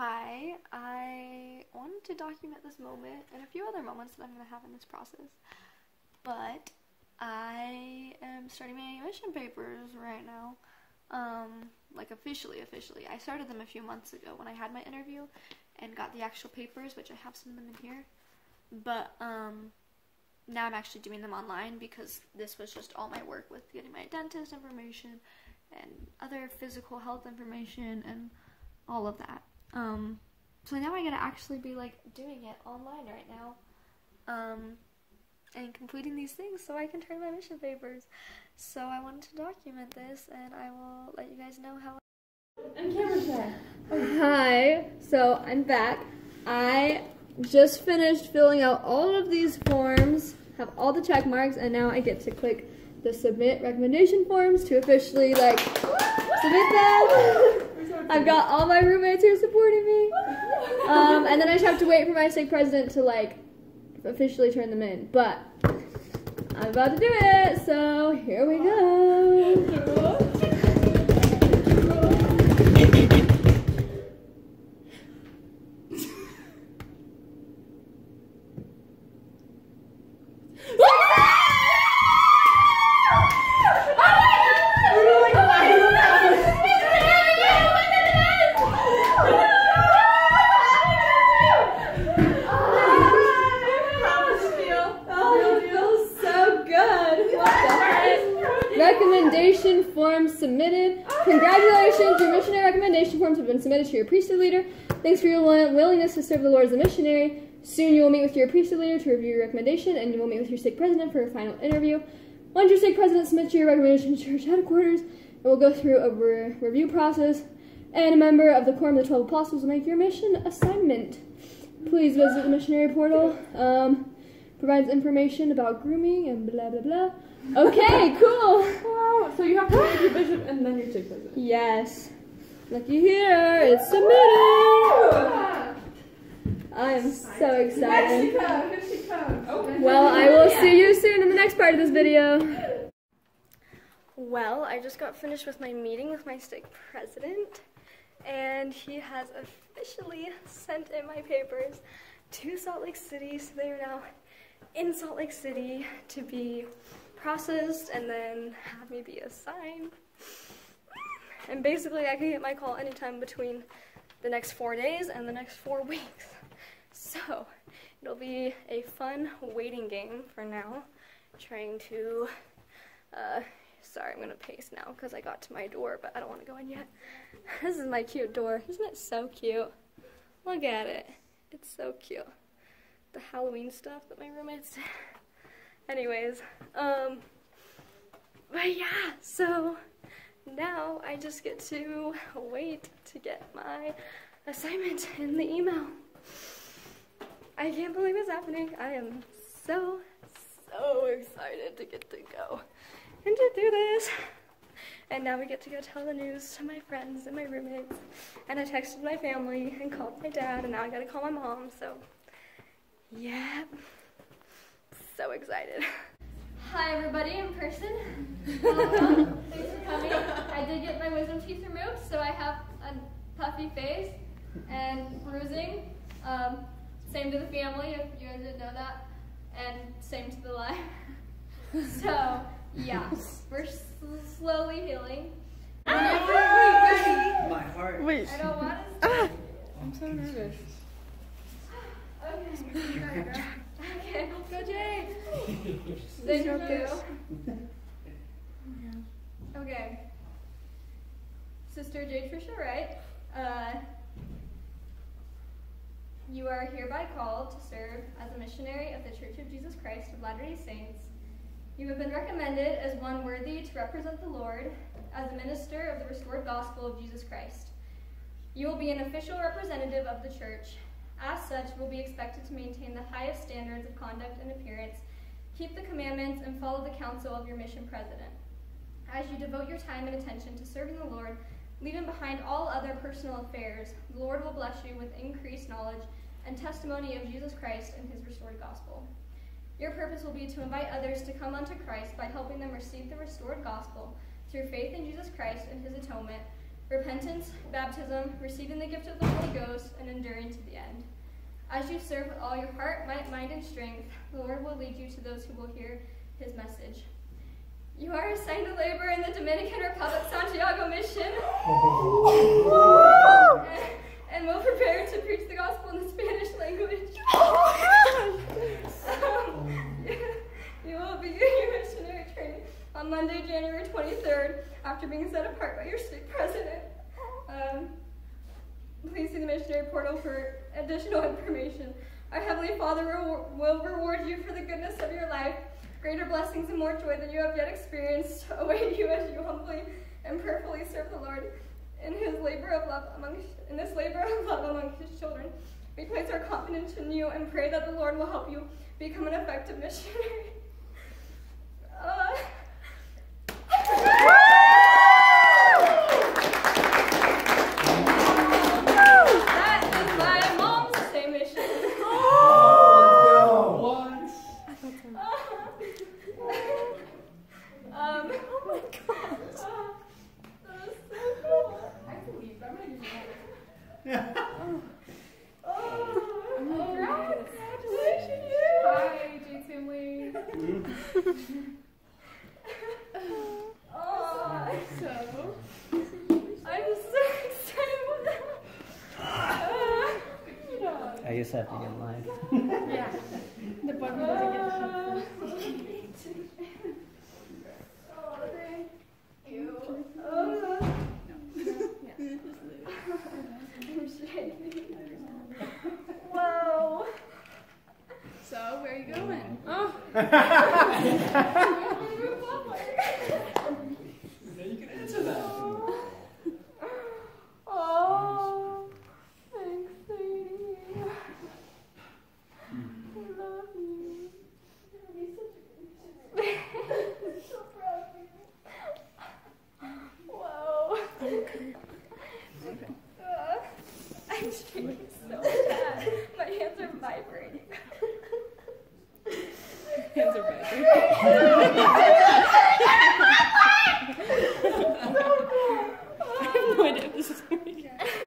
Hi, I wanted to document this moment and a few other moments that I'm going to have in this process, but I am starting my mission papers right now. Um, like officially, officially. I started them a few months ago when I had my interview and got the actual papers, which I have some of them in here. But um, now I'm actually doing them online because this was just all my work with getting my dentist information and other physical health information and all of that. Um, so now I gotta actually be like doing it online right now. Um, and completing these things so I can turn my mission papers. So I wanted to document this and I will let you guys know how. And camera. Hi, so I'm back. I just finished filling out all of these forms, have all the check marks, and now I get to click the submit recommendation forms to officially like submit them. I've got all my roommates here supporting me. Um, and then I just have to wait for my stake president to like officially turn them in. But I'm about to do it, so here we go. Recommendation forms submitted. Congratulations, your missionary recommendation forms have been submitted to your priesthood leader. Thanks for your willingness to serve the Lord as a missionary. Soon you will meet with your priesthood leader to review your recommendation, and you will meet with your stake president for a final interview. Once your stake president submits your recommendation to church headquarters, it will go through a re- review process, and a member of the Quorum of the Twelve Apostles will make your mission assignment. Please visit the missionary portal. Um, provides information about grooming and blah blah blah. Okay, cool. Wow. So you have to make your bishop and then your stake president. Yes. Looky here, it's submitted. I am so excited. Oh, well, I will see you soon in the next part of this video. Well, I just got finished with my meeting with my stake president, and he has officially sent in my papers to Salt Lake City. So they are now in Salt Lake City to be processed and then have me be assigned. And basically, I can get my call anytime between the next four days and the next four weeks. So it'll be a fun waiting game for now, trying to. Uh, sorry, I'm gonna pace now because I got to my door, but I don't want to go in yet. This is my cute door. Isn't it so cute? Look at it. It's so cute. The Halloween stuff that my roommates did. Anyways, um, but yeah, so now I just get to wait to get my assignment in the email. I can't believe it's happening. I am so, so excited to get to go and to do this. And now we get to go tell the news to my friends and my roommates. And I texted my family and called my dad, and now I gotta call my mom, so yeah. So excited. Hi, everybody in person. Um, thanks for coming. I did get my wisdom teeth removed, so I have a puffy face and bruising. Um, same to the family, if you guys didn't know that, and same to the life. so, yeah, we're s- slowly healing. Whenever we My heart. Wait. I don't want to. I'm so nervous. Okay. go Jay. Then you Okay. Sister Jade Fisher Wright, uh, you are hereby called to serve as a missionary of the Church of Jesus Christ of Latter-day Saints. You have been recommended as one worthy to represent the Lord as a minister of the restored gospel of Jesus Christ. You will be an official representative of the church. As such, will be expected to maintain the highest standards of conduct and appearance, keep the commandments, and follow the counsel of your mission president. As you devote your time and attention to serving the Lord, leaving behind all other personal affairs, the Lord will bless you with increased knowledge and testimony of Jesus Christ and his restored gospel. Your purpose will be to invite others to come unto Christ by helping them receive the restored gospel through faith in Jesus Christ and his atonement, repentance, baptism, receiving the gift of the Holy Ghost, and enduring to the end. As you serve with all your heart, might, mind, and strength, the Lord will lead you to those who will hear his message. You are assigned to labor in the Dominican Republic Santiago Mission and will prepare to preach the gospel in the Spanish language. you will begin your missionary training on Monday, January 23rd, after being set apart by your stake president. Um, please see the missionary portal for additional information. Our Heavenly Father will, will reward you for the goodness of your life. Greater blessings and more joy than you have yet experienced await you as you humbly and prayerfully serve the Lord in his labor of love among in this labor of love among his children. We place our confidence in you and pray that the Lord will help you become an effective missionary. Um, oh my god. Uh, that is so cool. I believe. I'm gonna give you Yeah. Oh, Congrats. congratulations. Hi, Jade's family. Oh, I'm so excited. Uh, I just have to get live. yeah. The buggy doesn't get to Uh, come oh, thank you. Uh, I'm shaking. Whoa. So, where are you going? Oh, Oh, thanks. I love you. I'm so proud of you. Whoa. I'm shaking so bad. My hands are vibrating hands are vibrating.